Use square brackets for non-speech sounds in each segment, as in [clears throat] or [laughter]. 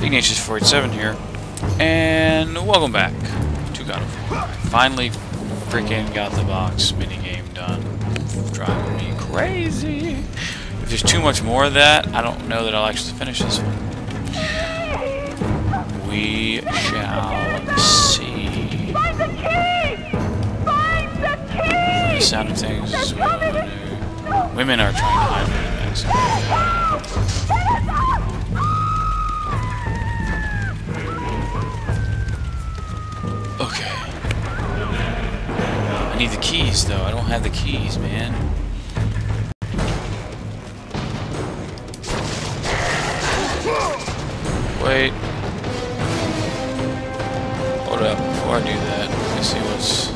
Ignatius487 here, and welcome back to God of War. Finally freaking got the box minigame done. Driving me crazy. If there's too much more of that, I don't know that I'll actually finish this one. We shall see. Find the key! Find the The key! sound of things is what I'm gonna do. Women are trying to hide me in. Okay. Need the keys, though. I don't have the keys, man. Wait. Hold up. Before I do that, let me see what's...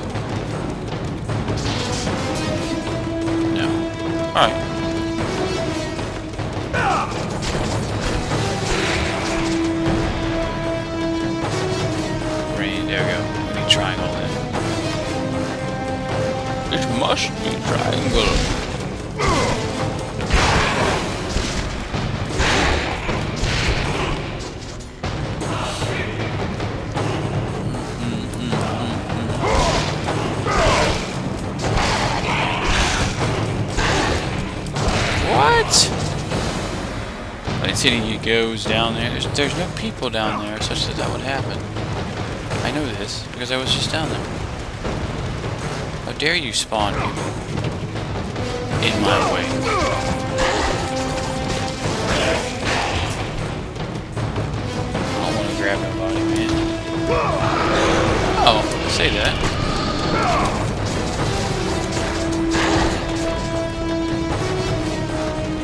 No. Alright. Any goes down there. There's, there's no people down there such that that would happen. I know this because I was just down there. How dare you spawn people in my way? I don't want to grab nobody, man. Oh, say that.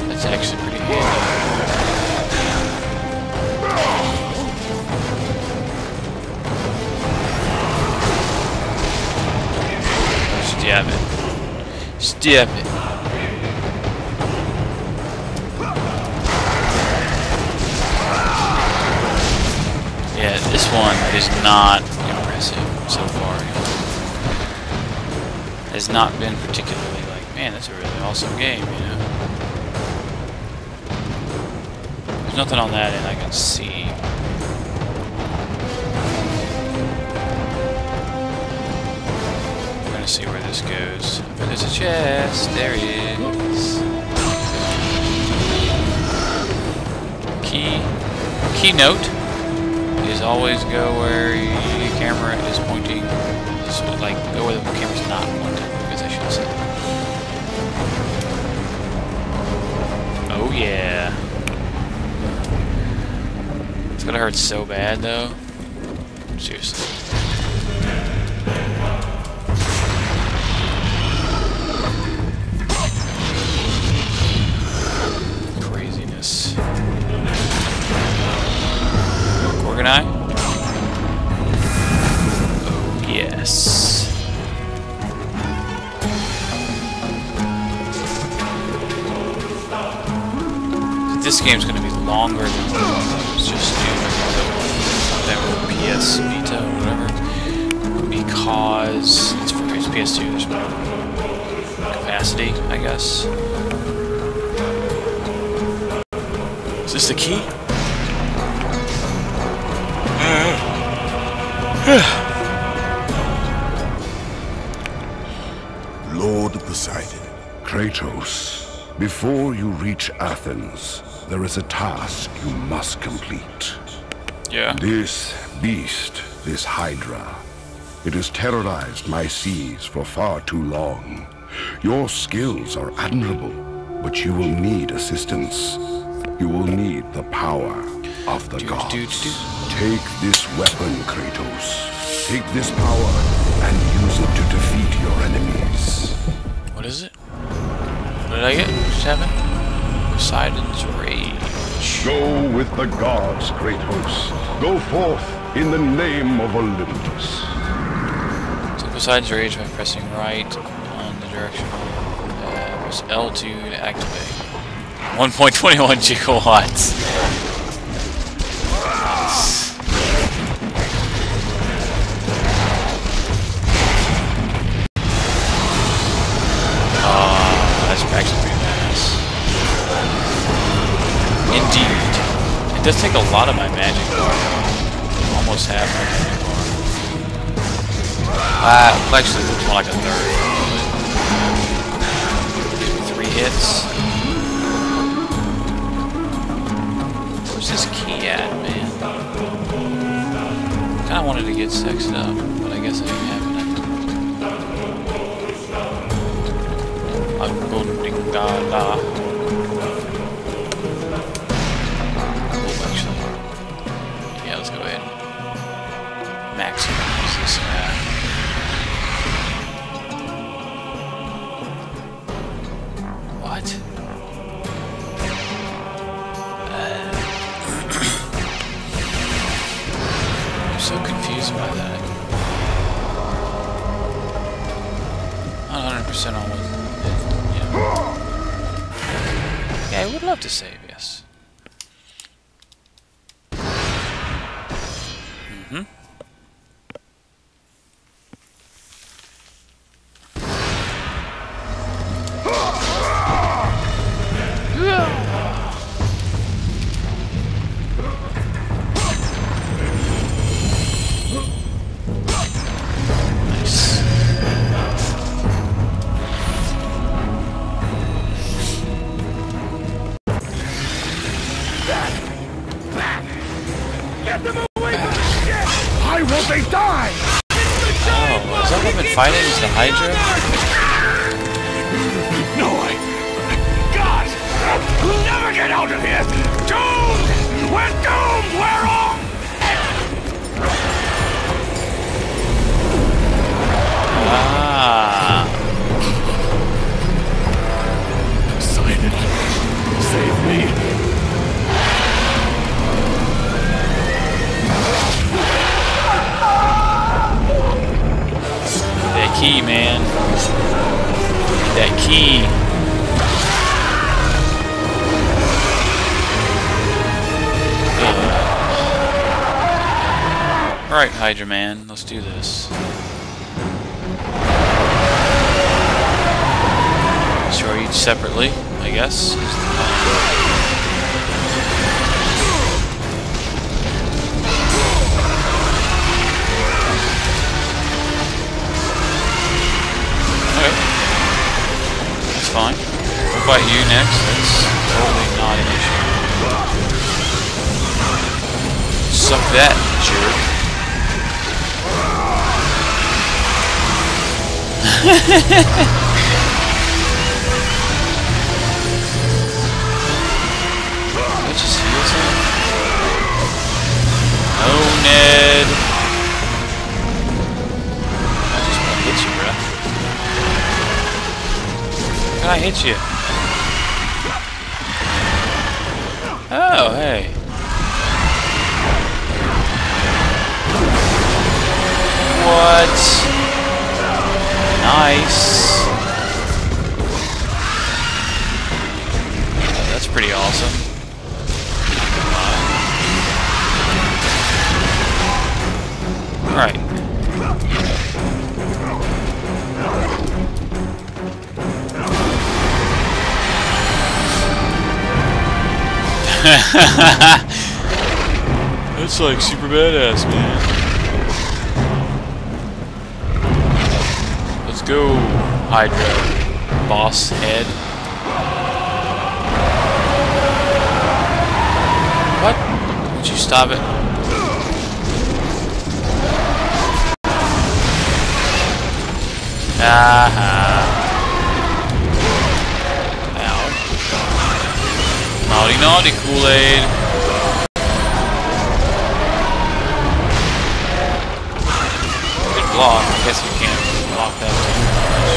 That's actually pretty handy. Stab it. It. Yeah, this one is not impressive so far. Has not been particularly like, man, that's a really awesome game, you know? There's nothing on that end I can see. See where this goes. But there's a chest. There is. Key. Keynote is always go where your camera is pointing. Like go where the camera's not pointing, I should say. Oh yeah. It's gonna hurt so bad though. Seriously. This game's gonna be longer than I was just doing. That PS Vita or whatever. Because it's for it's PS2, there's more capacity, I guess. Is this the key? Lord Poseidon. Kratos, before you reach Athens, there is a task you must complete. Yeah. This beast, this Hydra, it has terrorized my seas for far too long. Your skills are admirable, but you will need assistance. You will need the power of the Do, gods. do, do. Take this weapon, Kratos. Take this power and use it to defeat your enemies. What is it? What did I get? Seven? Poseidon's Rage. Go with the gods, Kratos. Go forth in the name of Olympus. So Poseidon's Rage by pressing right on the direction. Uh, press L2 to activate. 1.21 gigawatts. Indeed. It does take a lot of my magic bar. Almost half my magic bar. Uh, actually, it's more like a third. Three hits. Where's this key at, man? Kinda wanted to get sexed up, but I guess I didn't it. I'm going gala. Oh, What? Uh, [clears throat] I'm so confused by that. Not 100% on what. You. Yeah, I would love to save, yes. Mm-hmm. Hydra? No, I... God! We'll never get out of here! Doomed! We're doomed! We're all... Ah. Key, man. That key. Alright, Hydra Man, let's do this. Destroy each separately, I guess. Fine. We'll fight you next. That's totally not an issue. Suck that, jerk. [laughs] hit you? Oh, hey. What? [laughs] That's like super badass, man. Let's go, Hydra. Boss head. What? Would you stop it? Aha. Ow. Naughty, naughty Kool-Aid. Good block. I guess you can't block that too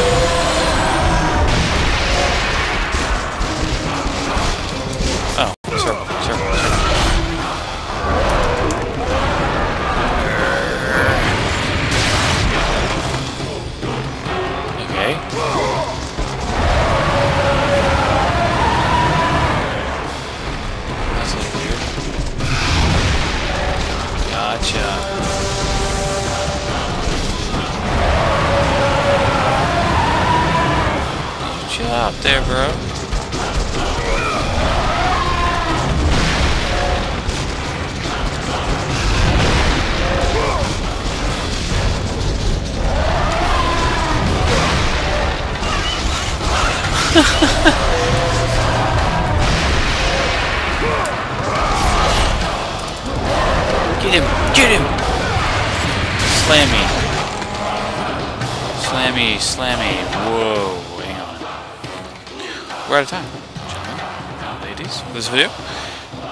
Slammy, slammy. Whoa, hang on. We're out of time. Gentlemen, ladies, for this video.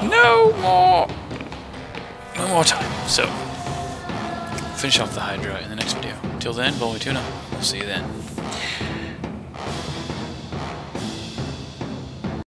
No more! No more time. So, finish off the Hydra in the next video. Till then, Bully Tuna. We'll see you then.